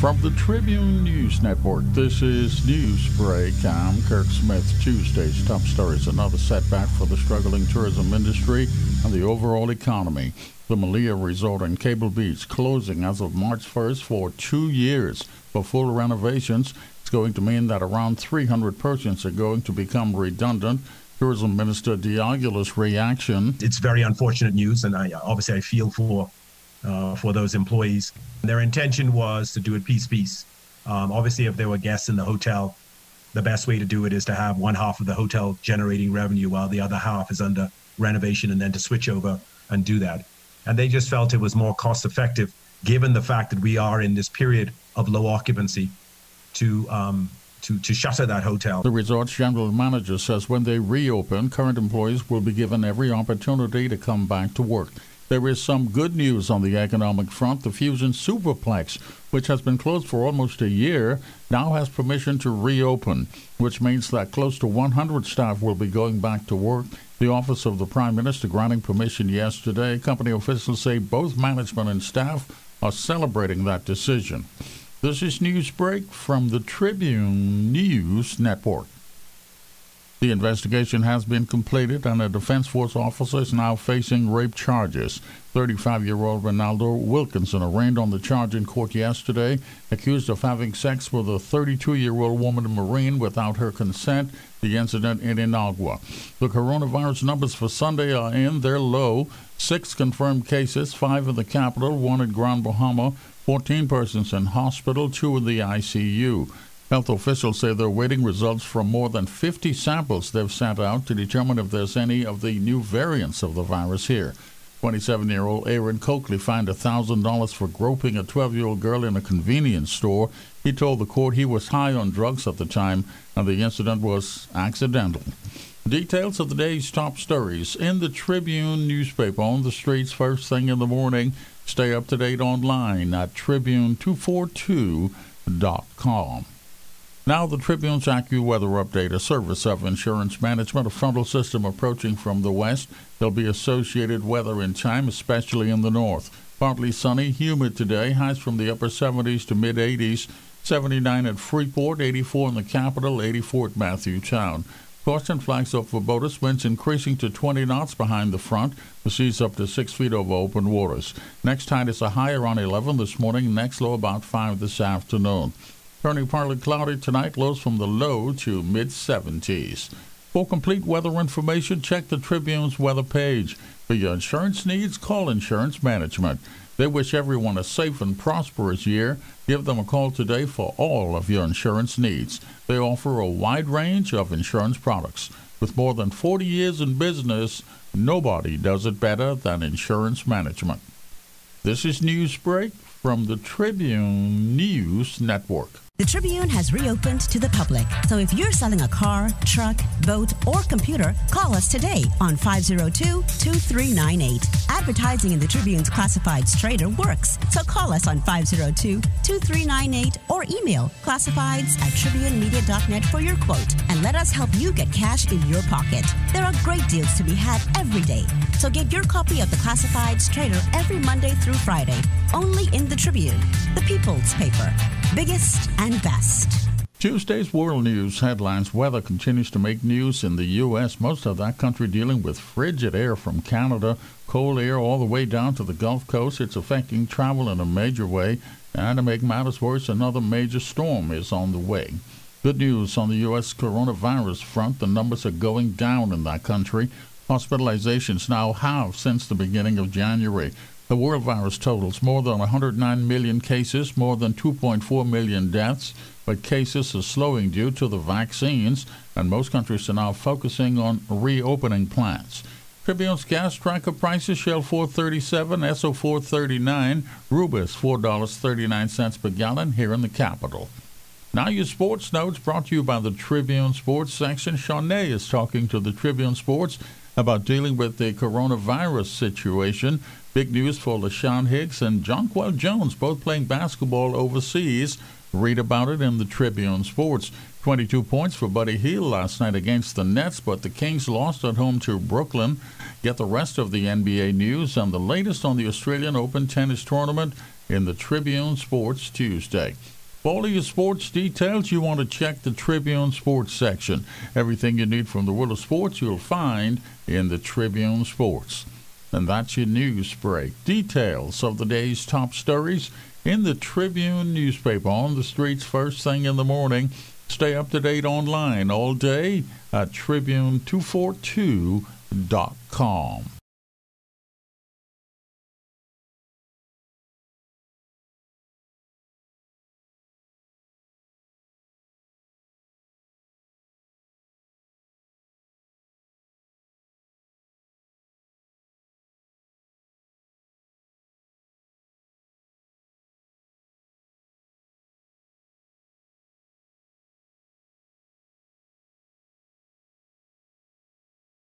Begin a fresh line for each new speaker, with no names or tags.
From the Tribune News Network, this is Newsbreak. I'm Kirk Smith. Tuesday's top stories another setback for the struggling tourism industry and the overall economy. The Melia Resort in Cable Beach closing as of March 1st for two years for full renovations. It's going to mean that around 300 persons are going to become redundant. Tourism Minister D'Aguilar's reaction.
It's very unfortunate news, and I obviously I feel for uh, for those employees. Their intention was to do it piece piece. Um, obviously, if there were guests in the hotel, the best way to do it is to have one half of the hotel generating revenue while the other half is under renovation, and then to switch over and do that. And they just felt it was more cost effective, given the fact that we are in this period of low occupancy, to um, to, to shutter that hotel.
The resort's general manager says when they reopen, current employees will be given every opportunity to come back to work. There is some good news on the economic front. The Fusion Superplex, which has been closed for almost a year, now has permission to reopen, which means that close to 100 staff will be going back to work. The Office of the Prime Minister granting permission yesterday. Company officials say both management and staff are celebrating that decision. This is Newsbreak from the Tribune News Network. The investigation has been completed, and a Defense Force officer is now facing rape charges. 35 year old Ronaldo Wilkinson arraigned on the charge in court yesterday, accused of having sex with a 32 year old woman Marine without her consent. The incident in Inagua. The coronavirus numbers for Sunday are in, they're low. Six confirmed cases, five in the capital, one in Grand Bahama, 14 persons in hospital, two in the ICU. Health officials say they're waiting results from more than 50 samples they've sent out to determine if there's any of the new variants of the virus here. 27 year old Aaron Coakley fined $1,000 for groping a 12 year old girl in a convenience store. He told the court he was high on drugs at the time and the incident was accidental. Details of the day's top stories in the Tribune newspaper on the streets first thing in the morning. Stay up to date online at tribune242.com. Now, the Tribune's AccuWeather update, a service of insurance management, a frontal system approaching from the west. There'll be associated weather in time, especially in the north. Partly sunny, humid today, highs from the upper 70s to mid 80s. 79 at Freeport, 84 in the capital, 84 at Matthewtown. Caution flags up for boaters, winds increasing to 20 knots behind the front. The sea's up to 6 feet over open waters. Next tide is a high around 11 this morning, next low about 5 this afternoon. Turning partly cloudy tonight, lows from the low to mid 70s. For complete weather information, check the Tribune's weather page. For your insurance needs, call Insurance Management. They wish everyone a safe and prosperous year. Give them a call today for all of your insurance needs. They offer a wide range of insurance products. With more than 40 years in business, nobody does it better than Insurance Management. This is Newsbreak from the Tribune News Network.
The Tribune has reopened to the public. So if you're selling a car, truck, boat, or computer, call us today on 502 2398. Advertising in the Tribune's classifieds trader works. So call us on 502 2398 or email classifieds at tribunemedia.net for your quote and let us help you get cash in your pocket. There are great deals to be had every day. So get your copy of the classifieds trader every Monday through Friday, only in the Tribune, the people's paper. Biggest and best.
Tuesday's world news headlines Weather continues to make news in the U.S., most of that country dealing with frigid air from Canada, cold air all the way down to the Gulf Coast. It's affecting travel in a major way. And to make matters worse, another major storm is on the way. Good news on the U.S. coronavirus front the numbers are going down in that country. Hospitalizations now halved since the beginning of January. The world virus totals more than 109 million cases, more than 2.4 million deaths, but cases are slowing due to the vaccines, and most countries are now focusing on reopening plants. Tribune's gas tracker prices Shell 437, Esso 439, Rubis $4.39 per gallon here in the capital. Now your sports notes brought to you by the Tribune Sports section. Shaunae is talking to the Tribune Sports about dealing with the coronavirus situation. Big news for LaShawn Hicks and Jonquel Jones, both playing basketball overseas. Read about it in the Tribune Sports. 22 points for Buddy Hield last night against the Nets, but the Kings lost at home to Brooklyn. Get the rest of the NBA news and the latest on the Australian Open tennis tournament in the Tribune Sports Tuesday. For all of your sports details, you want to check the Tribune Sports section. Everything you need from the world of sports, you'll find in the Tribune Sports. And that's your news break. Details of the day's top stories in the Tribune newspaper on the streets first thing in the morning. Stay up to date online all day at Tribune242.com.